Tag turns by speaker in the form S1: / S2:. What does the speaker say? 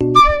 S1: you